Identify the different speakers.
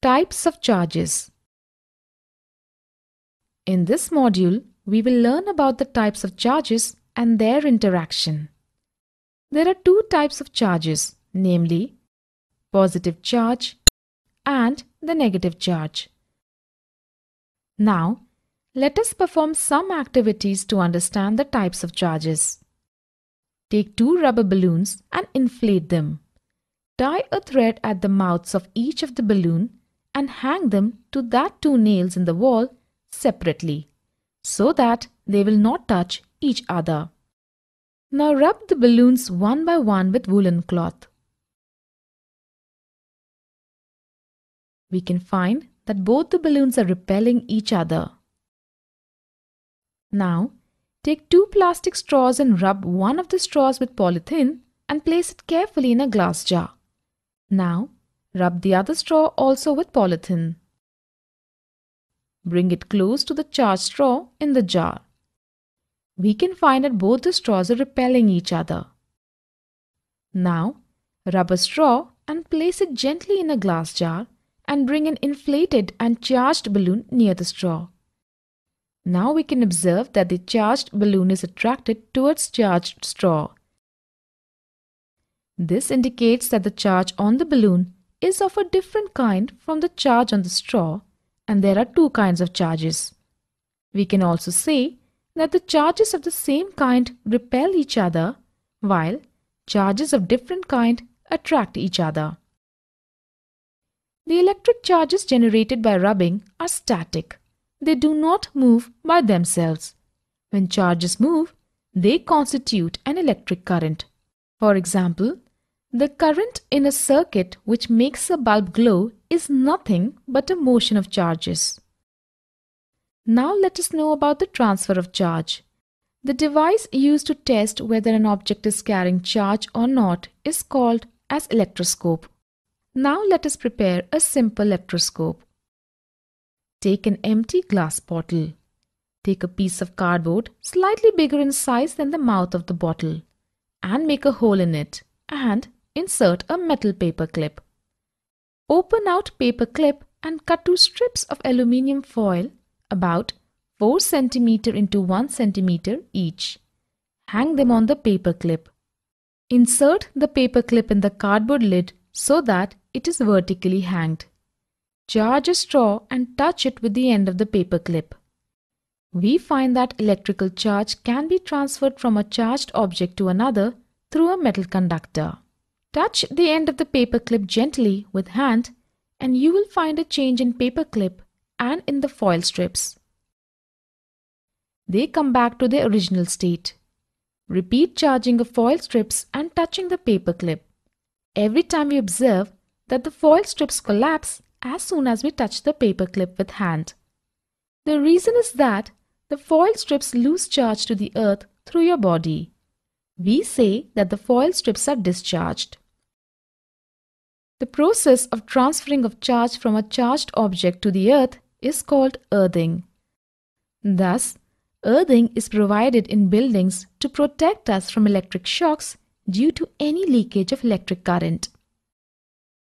Speaker 1: Types of charges. In this module, we will learn about the types of charges and their interaction. There are two types of charges, namely positive charge and the negative charge. Now, let us perform some activities to understand the types of charges. Take two rubber balloons and inflate them. Tie a thread at the mouths of each of the balloon and hang them to that two nails in the wall separately so that they will not touch each other. Now rub the balloons one by one with woolen cloth. We can find that both the balloons are repelling each other. Now, take two plastic straws and rub one of the straws with polythene and place it carefully in a glass jar. Now, rub the other straw also with polythene. Bring it close to the charged straw in the jar. We can find that both the straws are repelling each other. Now, rub a straw and place it gently in a glass jar and bring an inflated and charged balloon near the straw. Now we can observe that the charged balloon is attracted towards charged straw. This indicates that the charge on the balloon is of a different kind from the charge on the straw and there are two kinds of charges. We can also say that the charges of the same kind repel each other while charges of different kind attract each other. The electric charges generated by rubbing are static. They do not move by themselves. When charges move, they constitute an electric current. For example, the current in a circuit which makes a bulb glow is nothing but a motion of charges. Now let us know about the transfer of charge. The device used to test whether an object is carrying charge or not is called as electroscope. Now let us prepare a simple electroscope. Take an empty glass bottle. Take a piece of cardboard slightly bigger in size than the mouth of the bottle and make a hole in it and insert a metal paper clip. Open out paper clip and cut two strips of aluminium foil about 4 cm into 1 cm each. Hang them on the paper clip. Insert the paper clip in the cardboard lid so that it is vertically hanged. Charge a straw and touch it with the end of the paper clip. We find that electrical charge can be transferred from a charged object to another through a metal conductor. Touch the end of the paper clip gently with hand and you will find a change in paper clip and in the foil strips. They come back to their original state. Repeat charging of foil strips and touching the paper clip. Every time we observe that the foil strips collapse as soon as we touch the paper clip with hand. The reason is that the foil strips lose charge to the earth through your body we say that the foil strips are discharged. The process of transferring of charge from a charged object to the earth is called earthing. Thus, earthing is provided in buildings to protect us from electric shocks due to any leakage of electric current.